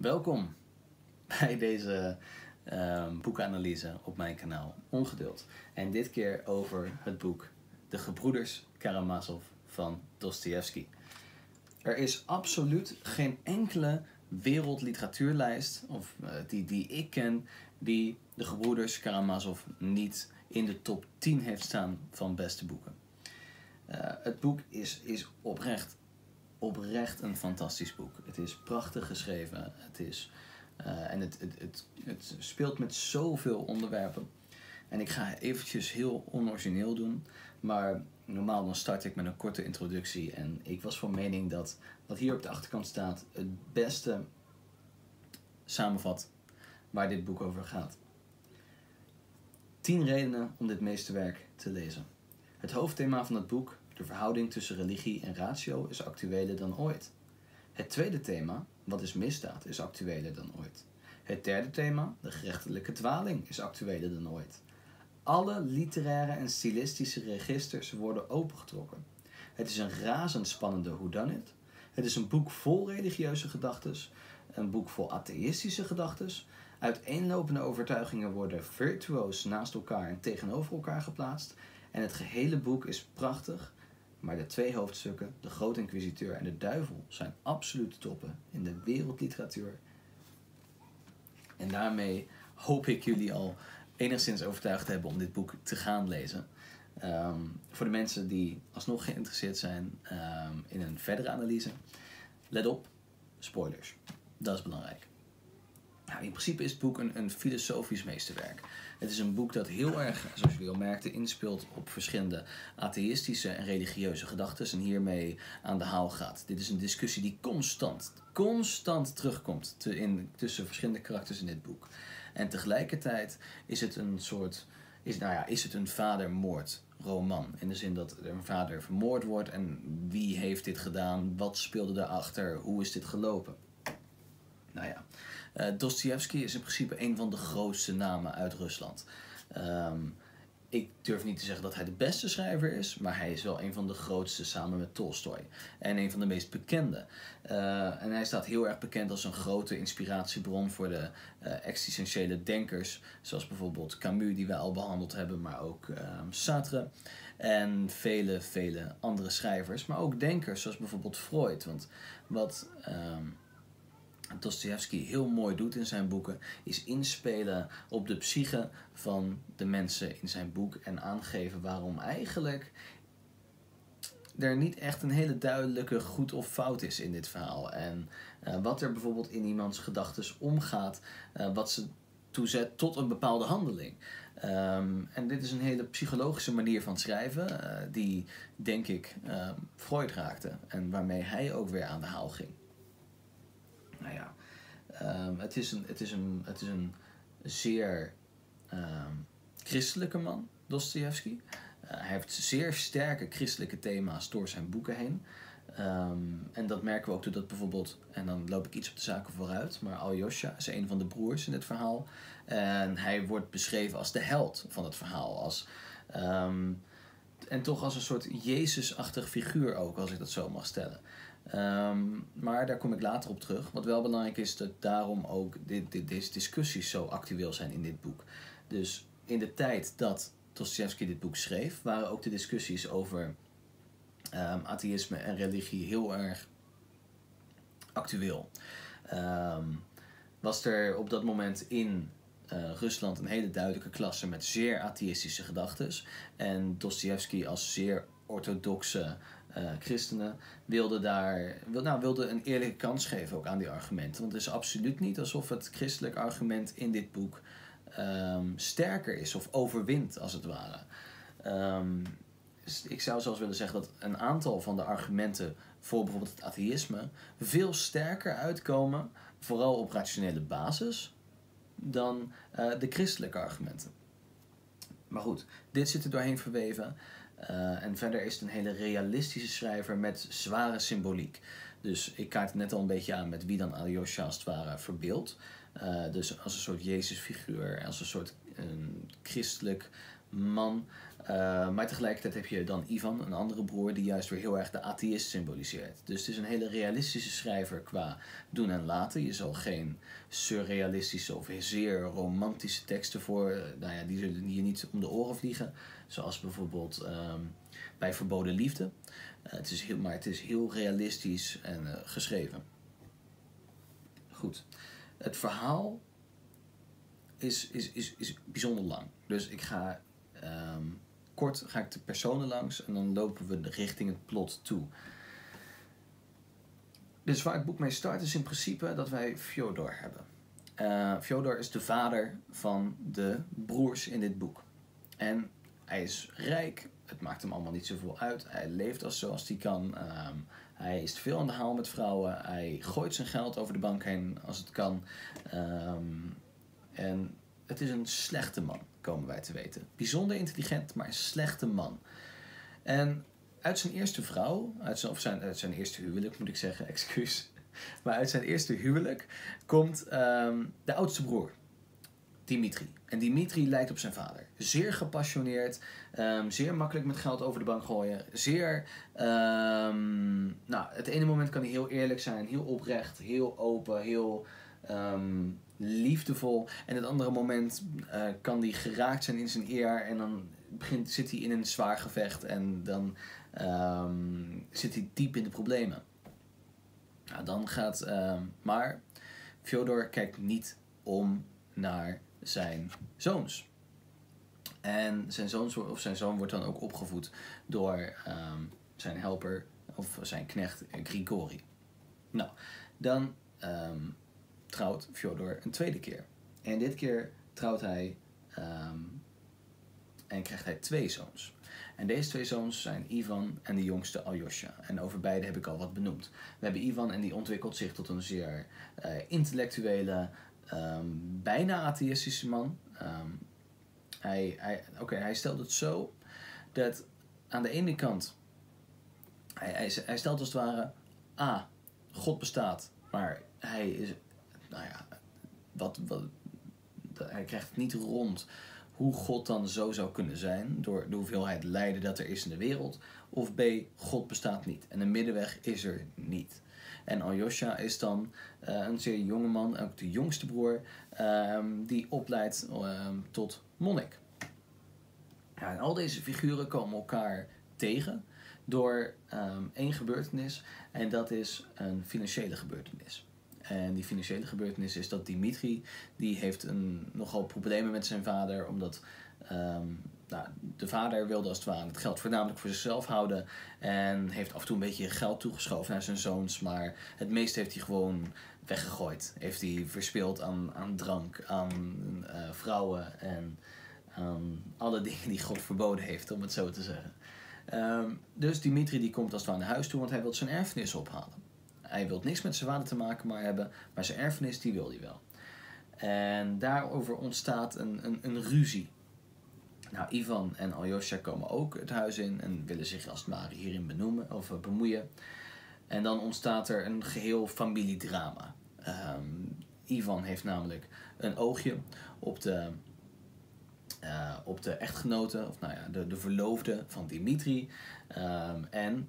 Welkom bij deze ehm, boekanalyse op mijn kanaal Ongeduld. En dit keer over het boek De Gebroeders Karamazov van Dostoevsky. Er is absoluut geen enkele wereldliteratuurlijst of, eh, die, die ik ken die De Gebroeders Karamazov niet in de top 10 heeft staan van beste boeken. Eh, het boek is, is oprecht oprecht een fantastisch boek. Het is prachtig geschreven. Het is, eh, en het, het, het, het speelt met zoveel onderwerpen. En ik ga eventjes heel onorigineel doen. Maar normaal dan start ik met een korte introductie. En ik was van mening dat wat hier op de achterkant staat het beste samenvat waar dit boek over gaat. Tien redenen om dit meesterwerk te lezen. Het hoofdthema van het boek de verhouding tussen religie en ratio is actueler dan ooit. Het tweede thema, wat is misdaad, is actueler dan ooit. Het derde thema, de gerechtelijke dwaling, is actueler dan ooit. Alle literaire en stilistische registers worden opengetrokken. Het is een razendspannende whodunit. Het is een boek vol religieuze gedachten, een boek vol atheïstische gedachten. Uiteenlopende overtuigingen worden virtuoos naast elkaar en tegenover elkaar geplaatst. En het gehele boek is prachtig maar de twee hoofdstukken, De Grote Inquisiteur en De Duivel, zijn absolute toppen in de wereldliteratuur. En daarmee hoop ik jullie al enigszins overtuigd hebben om dit boek te gaan lezen. Ehm, voor de mensen die alsnog geïnteresseerd zijn ehm, in een verdere analyse, let op, spoilers. Dat is belangrijk. Nou, in principe is het boek een, een filosofisch meesterwerk. Het is een boek dat heel erg, zoals jullie al merkten, inspeelt op verschillende atheïstische en religieuze gedachten en hiermee aan de haal gaat. Dit is een discussie die constant, constant terugkomt in, tussen verschillende karakters in dit boek. En tegelijkertijd is het een soort, is, nou ja, is het een vadermoordroman. In de zin dat een vader vermoord wordt en wie heeft dit gedaan, wat speelde daarachter, hoe is dit gelopen. Nou ja, uh, Dostoevsky is in principe een van de grootste namen uit Rusland. Ehm, ik durf niet te zeggen dat hij de beste schrijver is, maar hij is wel een van de grootste samen met Tolstoy. En een van de meest bekende. Uh, en hij staat heel erg bekend als een grote inspiratiebron voor de uh, existentiële denkers, zoals bijvoorbeeld Camus, die wij al behandeld hebben, maar ook um, Sartre. En vele, vele andere schrijvers, maar ook denkers, zoals bijvoorbeeld Freud. Want wat. Um, Dostoevsky heel mooi doet in zijn boeken, is inspelen op de psyche van de mensen in zijn boek en aangeven waarom eigenlijk er niet echt een hele duidelijke goed of fout is in dit verhaal. En uh, wat er bijvoorbeeld in iemands gedachten omgaat, uh, wat ze toezet tot een bepaalde handeling. Um, en dit is een hele psychologische manier van schrijven, uh, die denk ik Freud raakte en waarmee hij ook weer aan de haal ging nou ja, um, het, is een, het, is een, het is een zeer um, christelijke man, Dostoevsky. Uh, hij heeft zeer sterke christelijke thema's door zijn boeken heen. Um, en dat merken we ook doordat bijvoorbeeld, en dan loop ik iets op de zaken vooruit, maar Alyosha is een van de broers in het verhaal. En hij wordt beschreven als de held van het verhaal. Als, en toch als een soort Jezusachtig figuur ook, als ik dat zo mag stellen. Um, maar daar kom ik later op terug. Wat wel belangrijk is, dat daarom ook dit, deze discussies zo actueel zijn in dit boek. Dus in de tijd dat Dostoevsky dit boek schreef, waren ook de discussies over um, atheïsme en religie heel erg actueel. Um, was er op dat moment in uh, Rusland een hele duidelijke klasse met zeer atheïstische gedachten. En Dostoevsky als zeer orthodoxe uh, christenen wilden daar wil, nou, wilden een eerlijke kans geven ook aan die argumenten. Want het is absoluut niet alsof het christelijk argument in dit boek um, sterker is of overwint, als het ware. Um, ik zou zelfs willen zeggen dat een aantal van de argumenten voor bijvoorbeeld het atheïsme veel sterker uitkomen, vooral op rationele basis, dan uh, de christelijke argumenten. Maar goed, dit zit er doorheen verweven. Uh, en verder is het een hele realistische schrijver met zware symboliek. Dus ik kaart net al een beetje aan met wie dan Alyosha als het ware. Uh, dus als een soort Jezusfiguur, als een soort een christelijk man. Uh, maar tegelijkertijd heb je dan Ivan, een andere broer, die juist weer heel erg de atheïst symboliseert. Dus het is een hele realistische schrijver qua doen en laten. Je zal geen surrealistische of zeer romantische teksten voor, nou ja, die zullen je niet om de oren vliegen. Zoals bijvoorbeeld um, bij Verboden Liefde. Uh, het is heel, maar het is heel realistisch en geschreven. Goed. Het verhaal is, is, is, is bijzonder lang. Dus ik ga um, kort ga ik de personen langs en dan lopen we richting het plot toe. Dus waar het boek mee start is in principe dat wij Fyodor hebben. Uh, Fyodor is de vader van de broers in dit boek. En hij is rijk, het maakt hem allemaal niet zoveel uit. Hij leeft als zoals hij kan. Um, hij is veel aan de haal met vrouwen. Hij gooit zijn geld over de bank heen als het kan. Um, en het is een slechte man, komen wij te weten. Bijzonder intelligent, maar een slechte man. En uit zijn eerste vrouw, uit zijn, of zijn, uit zijn eerste huwelijk moet ik zeggen, excuus. Maar uit zijn eerste huwelijk komt um, de oudste broer, Dimitri. En Dimitri lijkt op zijn vader. Zeer gepassioneerd, um, zeer makkelijk met geld over de bank gooien. Zeer, um, nou, het ene moment kan hij heel eerlijk zijn, heel oprecht, heel open, heel liefdevol. En het andere moment uh, kan die geraakt zijn in zijn eer. En dan begint, zit hij in een zwaar gevecht. En dan zit hij diep in de problemen. Nou, dan gaat. Maar Fyodor kijkt niet om naar zijn zoons. En zijn, zoons, of zijn zoon wordt dan ook opgevoed door um, zijn helper of zijn knecht Grigori. Nou, dan um, trouwt Fjodor een tweede keer. En dit keer trouwt hij um, en krijgt hij twee zoons. En deze twee zoons zijn Ivan en de jongste Aljosha. En over beide heb ik al wat benoemd. We hebben Ivan en die ontwikkelt zich tot een zeer uh, intellectuele, um, bijna atheïstische man. Um, hij, hij, okay, hij stelt het zo dat aan de ene kant, hij, hij, hij stelt als het ware, A, God bestaat, maar hij is nou ja, wat, wat, hij krijgt het niet rond hoe God dan zo zou kunnen zijn door de hoeveelheid lijden dat er is in de wereld. Of B, God bestaat niet en een middenweg is er niet. En Aljosha is dan uh, een zeer jonge man, ook de jongste broer, um, die opleidt um, tot monnik. Ja, en al deze figuren komen elkaar tegen door um, één gebeurtenis en dat is een financiële gebeurtenis. En die financiële gebeurtenis is dat Dimitri, die heeft een, nogal problemen met zijn vader, omdat um, nou, de vader wilde als het ware het geld voornamelijk voor zichzelf houden. En heeft af en toe een beetje geld toegeschoven naar zijn zoons, maar het meeste heeft hij gewoon weggegooid. Heeft hij verspeeld aan, aan drank, aan uh, vrouwen en aan alle dingen die God verboden heeft, om het zo te zeggen. Um, dus Dimitri die komt als het ware naar huis toe, want hij wil zijn erfenis ophalen. Hij wil niks met zijn vader te maken maar hebben, maar zijn erfenis die wil hij wel. En daarover ontstaat een, een, een ruzie. Nou, Ivan en Aljosha komen ook het huis in en willen zich als het ware hierin benoemen, of eh, bemoeien. En dan ontstaat er een geheel familiedrama. Um, Ivan heeft namelijk een oogje op de, uh, op de echtgenote, of nou ja, de, de verloofde van Dimitri. Um, en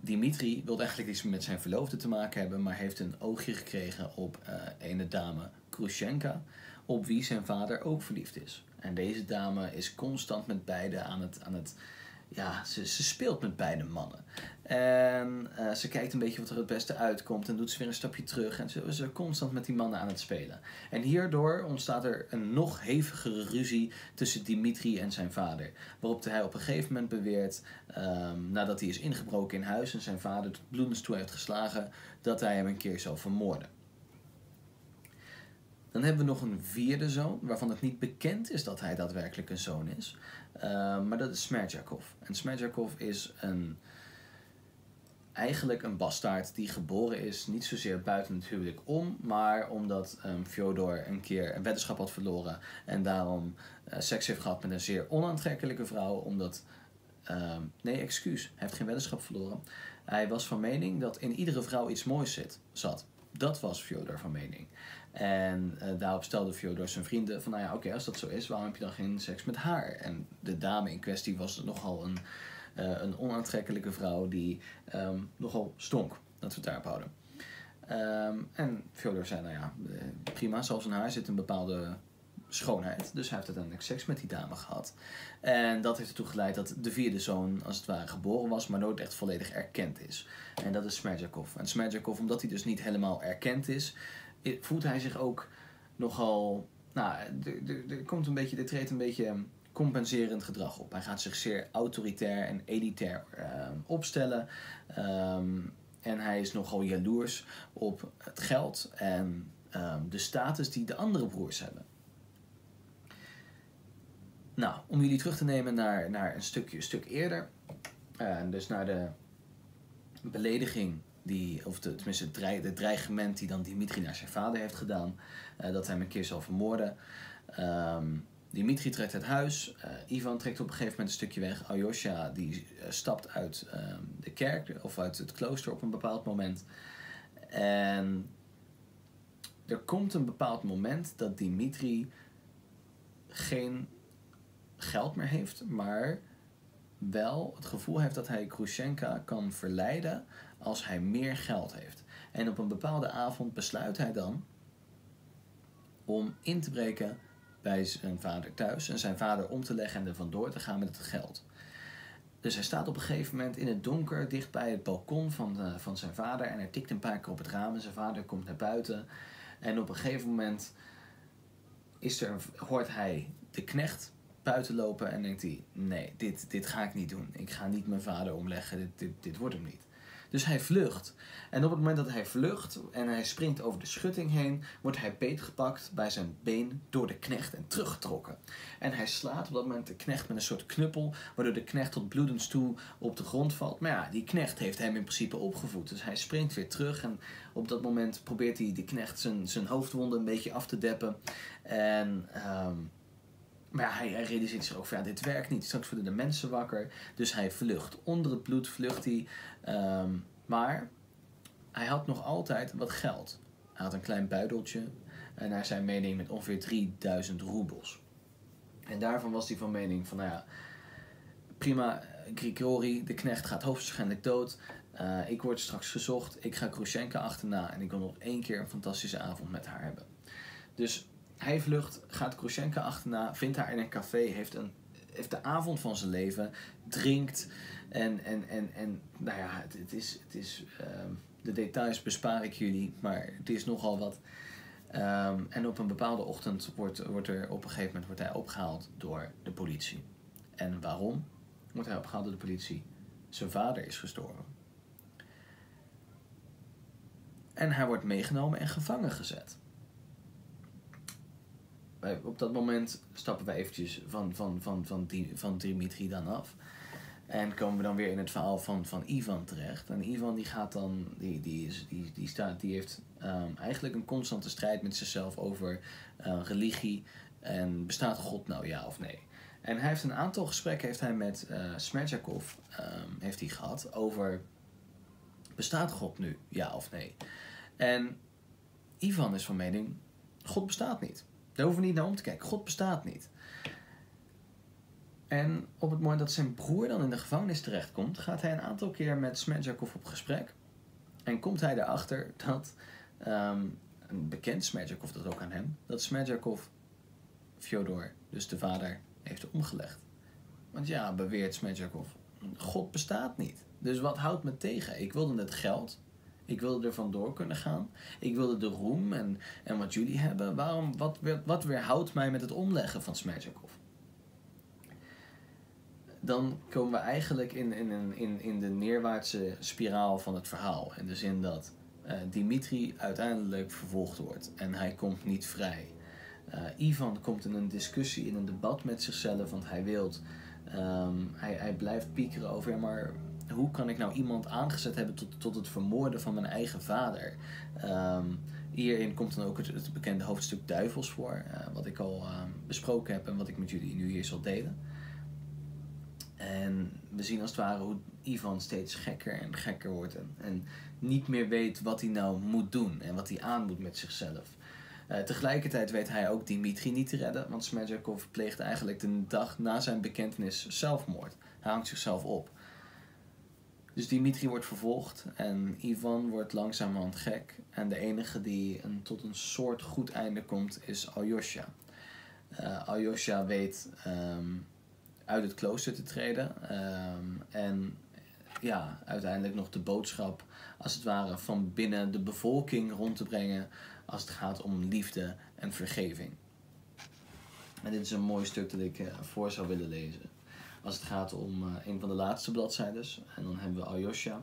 Dimitri wil eigenlijk iets met zijn verloofde te maken hebben, maar heeft een oogje gekregen op uh, ene dame Krushenka, op wie zijn vader ook verliefd is. En deze dame is constant met beide aan het, aan het ja, ze, ze speelt met beide mannen. En uh, ze kijkt een beetje wat er het beste uitkomt en doet ze weer een stapje terug. En ze is constant met die mannen aan het spelen. En hierdoor ontstaat er een nog hevigere ruzie tussen Dimitri en zijn vader. Waarop hij op een gegeven moment beweert, um, nadat hij is ingebroken in huis en zijn vader tot bloedens toe heeft geslagen, dat hij hem een keer zal vermoorden. Dan hebben we nog een vierde zoon, waarvan het niet bekend is dat hij daadwerkelijk een zoon is. Uh, maar dat is Smerjakov. En Smerjakov is een, eigenlijk een bastaard die geboren is, niet zozeer buiten het huwelijk om, maar omdat um, Fyodor een keer een weddenschap had verloren en daarom uh, seks heeft gehad met een zeer onaantrekkelijke vrouw, omdat. Uh, nee, excuus, hij heeft geen weddenschap verloren. Hij was van mening dat in iedere vrouw iets moois zat. Dat was Fyodor van mening. En uh, daarop stelde Fyodor zijn vrienden van, nou ja, oké, als dat zo is, waarom heb je dan geen seks met haar? En de dame in kwestie was nogal een, uh, een onaantrekkelijke vrouw die um, nogal stonk. Dat we het daarop houden. Um, en Fyodor zei, nou ja, prima, zoals in haar zit een bepaalde schoonheid. Dus hij heeft uiteindelijk seks met die dame gehad. En dat heeft ertoe geleid dat de vierde zoon als het ware geboren was, maar nooit echt volledig erkend is. En dat is Smerjakov. En Smerjakov, omdat hij dus niet helemaal erkend is, voelt hij zich ook nogal. Nou, er komt een beetje, er treedt een beetje compenserend gedrag op. Hij gaat zich zeer autoritair en elitair uh, opstellen. Um, en hij is nogal jaloers op het geld en um, de status die de andere broers hebben. Nou, om jullie terug te nemen naar, naar een stukje, stuk eerder. Uh, dus naar de belediging die, of tenminste het, dreig, het dreigement die dan Dimitri naar zijn vader heeft gedaan. Uh, dat hij hem een keer zal vermoorden. Um, Dimitri trekt uit huis. Uh, Ivan trekt op een gegeven moment een stukje weg. Aljosha die stapt uit um, de kerk of uit het klooster op een bepaald moment. En er komt een bepaald moment dat Dimitri geen geld meer heeft, maar wel het gevoel heeft dat hij Krushenka kan verleiden als hij meer geld heeft. En op een bepaalde avond besluit hij dan om in te breken bij zijn vader thuis en zijn vader om te leggen en er vandoor te gaan met het geld. Dus hij staat op een gegeven moment in het donker dicht bij het balkon van, uh, van zijn vader en hij tikt een paar keer op het raam en zijn vader komt naar buiten. En op een gegeven moment is er, hoort hij de knecht buiten lopen en denkt hij: nee, dit, dit ga ik niet doen. Ik ga niet mijn vader omleggen, dit, dit, dit wordt hem niet. Dus hij vlucht. En op het moment dat hij vlucht en hij springt over de schutting heen, wordt hij beetgepakt bij zijn been door de knecht en teruggetrokken. En hij slaat op dat moment de knecht met een soort knuppel, waardoor de knecht tot bloedens toe op de grond valt. Maar ja, die knecht heeft hem in principe opgevoed. Dus hij springt weer terug en op dat moment probeert hij de knecht zijn, zijn hoofdwonden een beetje af te deppen. En um, maar hij, hij realiseert zich ook van ja, dit werkt niet. Straks worden de mensen wakker. Dus hij vlucht. Onder het bloed vlucht hij. Um, maar hij had nog altijd wat geld. Hij had een klein buideltje. En naar zijn mening met ongeveer 3000 roebels. En daarvan was hij van mening van nou ja, prima, Grigori, de knecht gaat hoogstwaarschijnlijk dood. Uh, ik word straks gezocht. Ik ga Krushenka achterna. En ik wil nog één keer een fantastische avond met haar hebben. Dus hij vlucht, gaat Krushenka achterna, vindt haar in een café, heeft, een, heeft de avond van zijn leven, drinkt. En, en, en, en nou ja, het, is. Het is um, de details bespaar ik jullie, maar het is nogal wat. Um, en op een bepaalde ochtend wordt, wordt er op een gegeven moment wordt hij opgehaald door de politie. En waarom wordt hij opgehaald door de politie? Zijn vader is gestorven. En hij wordt meegenomen en gevangen gezet op dat moment stappen we eventjes van, van, van, van, van Dimitri dan af. En komen we dan weer in het verhaal van, van Ivan terecht. En Ivan die gaat dan, die, die, is, die, die, staat, die heeft um, eigenlijk een constante strijd met zichzelf over uh, religie. En bestaat God nou ja of nee? En hij heeft een aantal gesprekken heeft hij met uh, Smerjakov um, heeft hij gehad over bestaat God nu ja of nee? En Ivan is van mening, God bestaat niet. Daar hoeven we niet naar om te kijken. God bestaat niet. En op het moment dat zijn broer dan in de gevangenis terechtkomt, gaat hij een aantal keer met Smedjakov op gesprek. En komt hij erachter dat, um, een bekend Smedjakov dat ook aan hem, dat Smedjakov Fyodor, dus de vader, heeft omgelegd. Want ja, beweert Smedjakov, God bestaat niet. Dus wat houdt me tegen? Ik wilde het geld ik wilde er vandoor kunnen gaan. Ik wilde de roem en, en wat jullie hebben. Waarom, wat, wat weerhoudt mij met het omleggen van Smerjakov? Dan komen we eigenlijk in, in, in, in de neerwaartse spiraal van het verhaal. In de zin dat uh, Dimitri uiteindelijk vervolgd wordt en hij komt niet vrij. Uh, Ivan komt in een discussie, in een debat met zichzelf, want hij wil. Um, hij, hij blijft piekeren over, maar hoe kan ik nou iemand aangezet hebben tot, tot het vermoorden van mijn eigen vader? Um, hierin komt dan ook het, bekende hoofdstuk duivels voor, uh, wat ik al uh, besproken heb en wat ik met jullie nu hier zal delen. En we zien als het ware hoe Ivan steeds gekker en gekker wordt. En, en niet meer weet wat hij nou moet doen en wat hij aan moet met zichzelf. Uh, tegelijkertijd weet hij ook Dimitri niet te redden, want Smerjakov pleegt eigenlijk de dag na zijn bekentenis zelfmoord. Hij hangt zichzelf op. Dus Dimitri wordt vervolgd en Ivan wordt langzamerhand gek. En de enige die een, tot een soort goed einde komt is Alyosha. Uh, Alyosha weet ehm, uit het klooster te treden ehm, en ja, uiteindelijk nog de boodschap als het ware van binnen de bevolking rond te brengen als het gaat om liefde en vergeving. En dit is een mooi stuk dat ik uh, voor zou willen lezen. Als het gaat om uh, een van de laatste bladzijden. En dan hebben we Alyosha,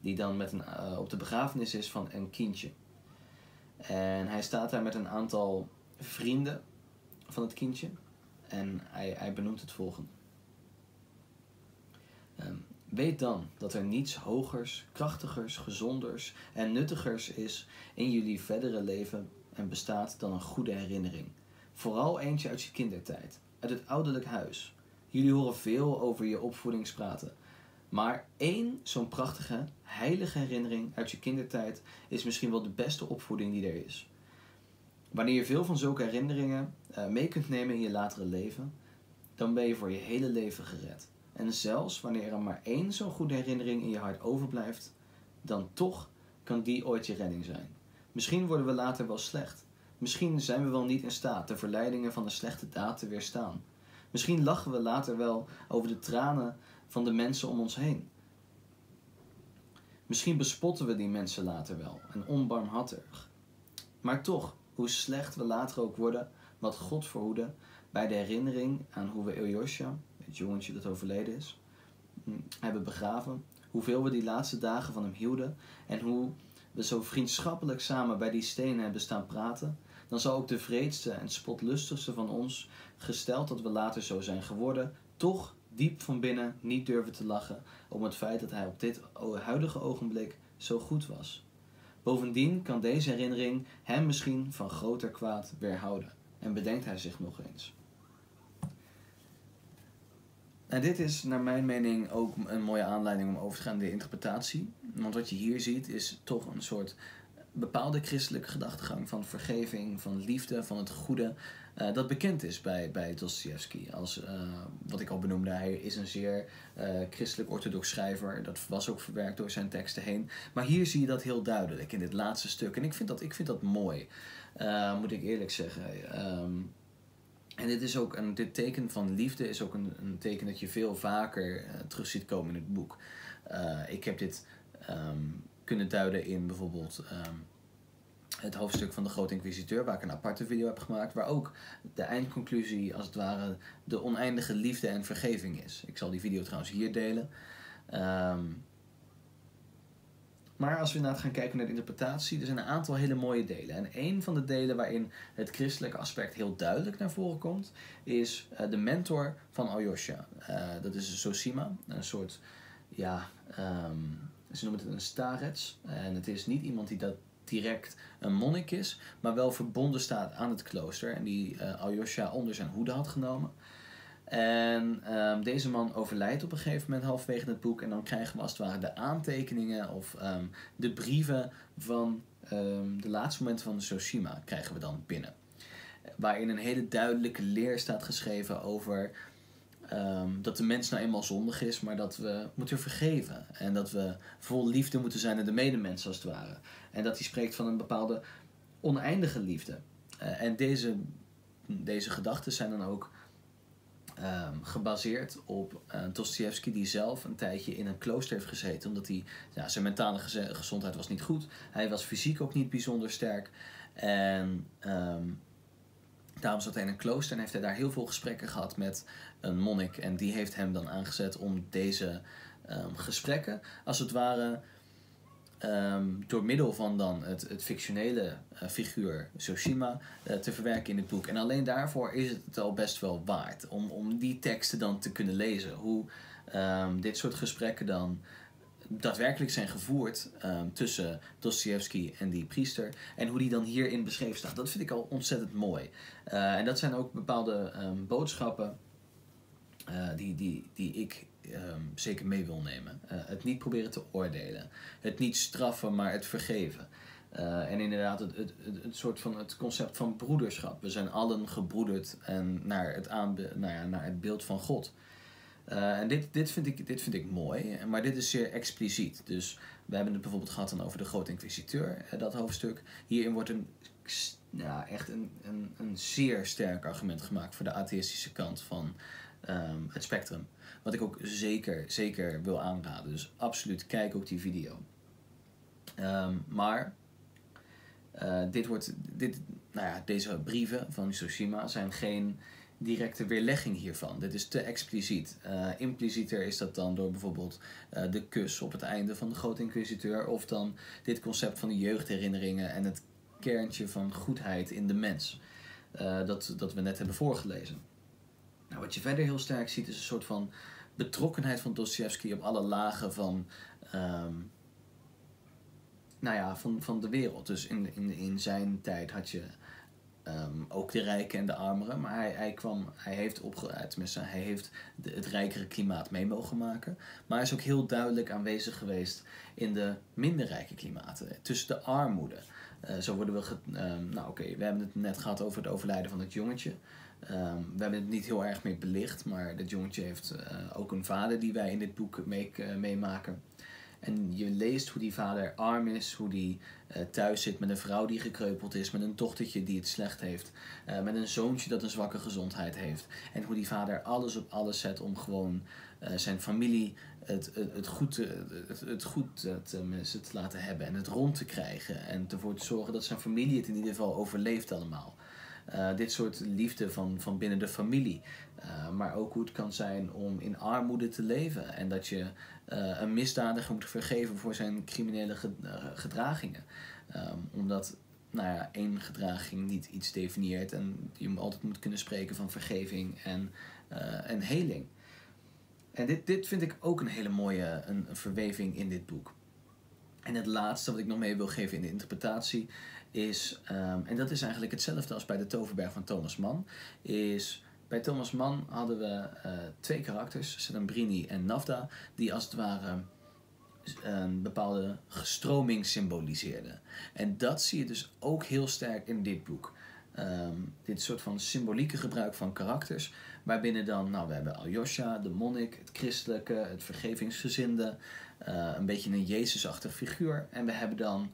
die dan met een, uh, op de begrafenis is van een kindje. En hij staat daar met een aantal vrienden van het kindje. En hij, hij benoemt het volgende. Um, Weet dan dat er niets hogers, krachtigers, gezonders en nuttigers is in jullie verdere leven en bestaat dan een goede herinnering. Vooral eentje uit je kindertijd, uit het ouderlijk huis. Jullie horen veel over je opvoedingspraten. Maar één zo'n prachtige, heilige herinnering uit je kindertijd is misschien wel de beste opvoeding die er is. Wanneer je veel van zulke herinneringen uh, mee kunt nemen in je latere leven, dan ben je voor je hele leven gered. En zelfs wanneer er maar één zo'n goede herinnering in je hart overblijft, dan toch kan die ooit je redding zijn. Misschien worden we later wel slecht. Misschien zijn we wel niet in staat de verleidingen van een slechte daad te weerstaan. Misschien lachen we later wel over de tranen van de mensen om ons heen. Misschien bespotten we die mensen later wel en onbarmhartig. Maar toch, hoe slecht we later ook worden, wat God verhoede, bij de herinnering aan hoe we Iljosha het jongetje dat overleden is, mm, hebben begraven. Hoeveel we die laatste dagen van hem hielden en hoe we zo vriendschappelijk samen bij die stenen hebben staan praten, dan zal ook de vreedste en spotlustigste van ons, gesteld dat we later zo zijn geworden, toch diep van binnen niet durven te lachen om het feit dat hij op dit huidige ogenblik zo goed was. Bovendien kan deze herinnering hem misschien van groter kwaad weerhouden. En bedenkt hij zich nog eens. En dit is naar mijn mening ook een mooie aanleiding om over te gaan in de interpretatie. Want wat je hier ziet is toch een soort bepaalde christelijke gedachtegang van vergeving, van liefde, van het goede. Uh, dat bekend is bij, bij Dostoevsky. Als, uh, wat ik al benoemde, hij is een zeer uh, christelijk-orthodox schrijver. Dat was ook verwerkt door zijn teksten heen. Maar hier zie je dat heel duidelijk in dit laatste stuk. En ik vind dat, ik vind dat mooi, moet ik eerlijk zeggen. Um, en dit is ook een, dit teken van liefde is ook een, een teken dat je veel vaker terug ziet komen in het boek. Ik heb dit um, kunnen duiden in bijvoorbeeld um, het hoofdstuk van de Grote Inquisiteur, waar ik een aparte video heb gemaakt, waar ook de eindconclusie als het ware de oneindige liefde en vergeving is. Ik zal die video trouwens hier delen. Um, maar als we inderdaad gaan kijken naar de interpretatie, er zijn een aantal hele mooie delen. En een van de delen waarin het christelijke aspect heel duidelijk naar voren komt, is uh, de mentor van Alyosha. Uh, dat is Sosima, een soort, ja, um, ze noemen het een starets. En het is niet iemand die dat direct een monnik is, maar wel verbonden staat aan het klooster. En die uh, onder zijn hoede had genomen. En um, deze man overlijdt op een gegeven moment halverwege het boek. En dan krijgen we als het ware de aantekeningen of um, de brieven van um, de laatste momenten van Soshima krijgen we dan binnen. Waarin een hele duidelijke leer staat geschreven over dat de mens nou eenmaal zondig is, maar dat we moeten vergeven. En dat we vol liefde moeten zijn naar de medemens als het ware. En dat hij spreekt van een bepaalde oneindige liefde. Uh, en deze, deze gedachten zijn dan ook Um, gebaseerd op uh, Dostoevsky, die zelf een tijdje in een klooster heeft gezeten. Omdat hij, ja, zijn mentale gezondheid was niet goed. Hij was fysiek ook niet bijzonder sterk. En um, daarom zat hij in een klooster en heeft hij daar heel veel gesprekken gehad met een monnik. En die heeft hem dan aangezet om deze um, gesprekken, als het ware, um, door middel van dan het, het fictionele uh, figuur Soshima uh, te verwerken in het boek. En alleen daarvoor is het al best wel waard om, om die teksten dan te kunnen lezen. Hoe um, dit soort gesprekken dan daadwerkelijk zijn gevoerd tussen Dostoevsky en die priester. En hoe die dan hierin beschreven staat. Dat vind ik al ontzettend mooi. Uh, en dat zijn ook bepaalde boodschappen eh, die, die, die ik ehm, zeker mee wil nemen. Eh, het niet proberen te oordelen. Het niet straffen, maar het vergeven. Eh, en inderdaad, het, het, het, soort van het concept van broederschap. We zijn allen gebroederd en naar het, nou naar het beeld van God. en dit, dit, vind ik, dit vind ik mooi, maar dit is zeer expliciet. Dus we hebben het bijvoorbeeld gehad dan over de grote inquisiteur, dat hoofdstuk. Hierin wordt een, ja, echt een, een, een zeer sterk argument gemaakt voor de atheïstische kant van Ehm, het spectrum. Wat ik ook zeker, zeker wil aanraden. Dus absoluut kijk ook die video. Ehm, maar uh, dit wordt, dit, nou ja, deze brieven van Tsushima zijn geen directe weerlegging hiervan. Dit is te expliciet. Uh, implicieter is dat dan door bijvoorbeeld uh, de kus op het einde van de grote inquisiteur. Of dan dit concept van de jeugdherinneringen en het kerntje van goedheid in de mens. dat, dat we net hebben voorgelezen. Nou, wat je verder heel sterk ziet is een soort van betrokkenheid van Dostoevsky op alle lagen van, um, nou ja, van, van de wereld. Dus in, in, in zijn tijd had je um, ook de rijken en de armeren, maar hij, hij kwam, hij heeft opge, tenminste, hij heeft het rijkere klimaat mee mogen maken. Maar hij is ook heel duidelijk aanwezig geweest in de minder rijke klimaten, tussen de armoede. Uh, zo worden we, ge, um, nou oké, we hebben het net gehad over het overlijden van het jongetje. Um, we hebben het niet heel erg mee belicht, maar dat jongetje heeft uh, ook een vader die wij in dit boek uh, meemaken. En je leest hoe die vader arm is, hoe die uh, thuis zit met een vrouw die gekreupeld is, met een dochtertje die het slecht heeft, met een zoontje dat een zwakke gezondheid heeft. En hoe die vader alles op alles zet om gewoon zijn familie het, het, goed, het, te laten hebben en het rond te krijgen. En ervoor te zorgen dat zijn familie het in ieder geval overleeft allemaal. Uh, dit soort liefde van, van binnen de familie. Uh, maar ook hoe het kan zijn om in armoede te leven. En dat je uh, een misdadiger moet vergeven voor zijn criminele gedragingen. Um, omdat nou ja, één gedraging niet iets definieert. En je altijd moet kunnen spreken van vergeving en, en heling. En dit, dit vind ik ook een hele mooie een verweving in dit boek. En het laatste wat ik nog mee wil geven in de interpretatie is, um, en dat is eigenlijk hetzelfde als bij de Toverberg van Thomas Mann, is bij Thomas Mann hadden we uh, twee karakters, Sedambrini en Nafda, die als het ware een bepaalde gestroming symboliseerden. En dat zie je dus ook heel sterk in dit boek. Um, dit soort van symbolieke gebruik van karakters, waarbinnen dan, nou we hebben Aljosha, de monnik, het christelijke, het vergevingsgezinde, uh, een beetje een Jezusachtig figuur. En we hebben dan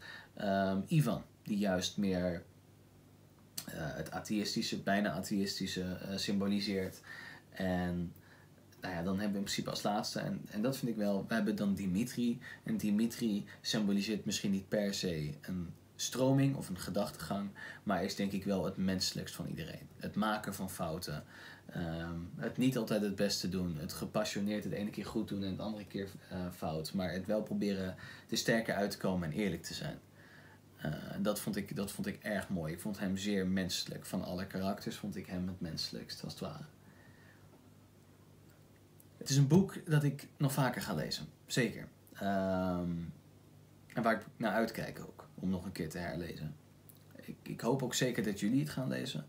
Ivan, die juist meer uh, het atheïstische, bijna atheïstische uh, symboliseert. En nou ja, dan hebben we in principe als laatste, en, en dat vind ik wel, we hebben dan Dimitri. En Dimitri symboliseert misschien niet per se een stroming of een gedachtegang, maar is denk ik wel het menselijkst van iedereen. Het maken van fouten, um, het niet altijd het beste doen, het gepassioneerd het ene keer goed doen en het andere keer uh, fout, maar het wel proberen er sterker uit te komen en eerlijk te zijn. Uh, dat, vond ik, dat vond ik erg mooi. Ik vond hem zeer menselijk. Van alle karakters vond ik hem het menselijkst, als het ware. Het is een boek dat ik nog vaker ga lezen. Zeker. Um, en waar ik naar uitkijk ook. Om nog een keer te herlezen. Ik, ik hoop ook zeker dat jullie het gaan lezen.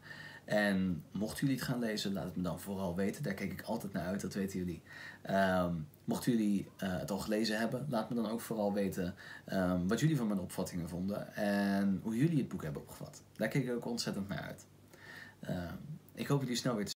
En mochten jullie het gaan lezen, laat het me dan vooral weten. Daar kijk ik altijd naar uit, dat weten jullie. Um, mochten jullie uh, het al gelezen hebben, laat me dan ook vooral weten um, wat jullie van mijn opvattingen vonden. En hoe jullie het boek hebben opgevat. Daar kijk ik ook ontzettend naar uit. Uh, ik hoop jullie snel weer te